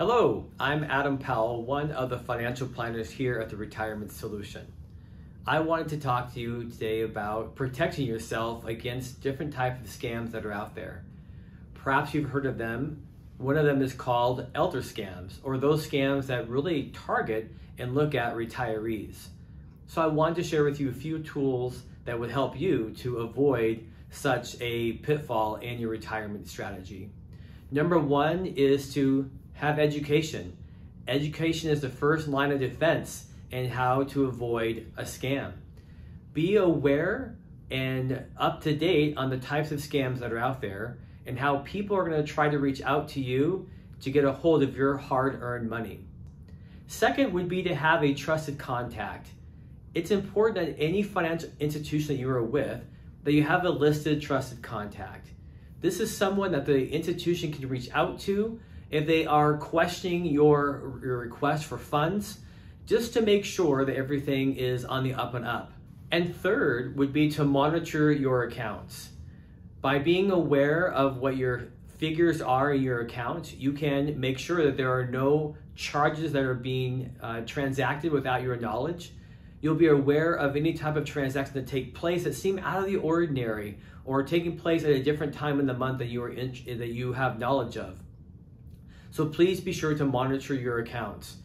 Hello, I'm Adam Powell, one of the financial planners here at the Retirement Solution. I wanted to talk to you today about protecting yourself against different types of scams that are out there. Perhaps you've heard of them. One of them is called elder scams, or those scams that really target and look at retirees. So I wanted to share with you a few tools that would help you to avoid such a pitfall in your retirement strategy. Number one is to have education. Education is the first line of defense in how to avoid a scam. Be aware and up to date on the types of scams that are out there and how people are going to try to reach out to you to get a hold of your hard earned money. Second would be to have a trusted contact. It's important that any financial institution that you are with that you have a listed trusted contact. This is someone that the institution can reach out to if they are questioning your, your request for funds, just to make sure that everything is on the up and up. And third would be to monitor your accounts. By being aware of what your figures are in your account, you can make sure that there are no charges that are being uh, transacted without your knowledge. You'll be aware of any type of transaction that take place that seem out of the ordinary or taking place at a different time in the month that you are in, that you have knowledge of. So please be sure to monitor your accounts.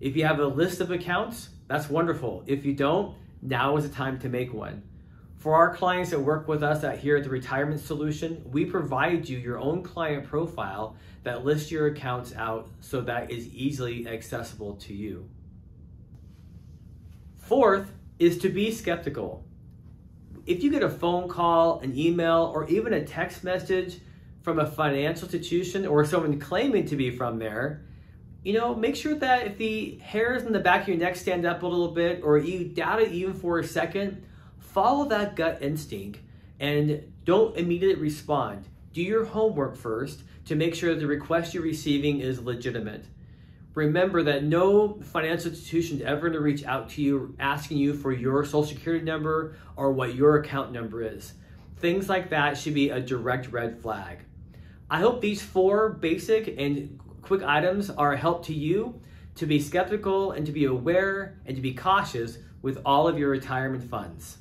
If you have a list of accounts, that's wonderful. If you don't, now is the time to make one. For our clients that work with us at here at the Retirement Solution, we provide you your own client profile that lists your accounts out so that is easily accessible to you. Fourth is to be skeptical. If you get a phone call, an email, or even a text message from a financial institution or someone claiming to be from there, you know, make sure that if the hairs in the back of your neck stand up a little bit or you doubt it even for a second, follow that gut instinct and don't immediately respond. Do your homework first to make sure the request you're receiving is legitimate. Remember that no financial institution is ever going to reach out to you asking you for your social security number or what your account number is. Things like that should be a direct red flag. I hope these four basic and quick items are a help to you to be skeptical and to be aware and to be cautious with all of your retirement funds.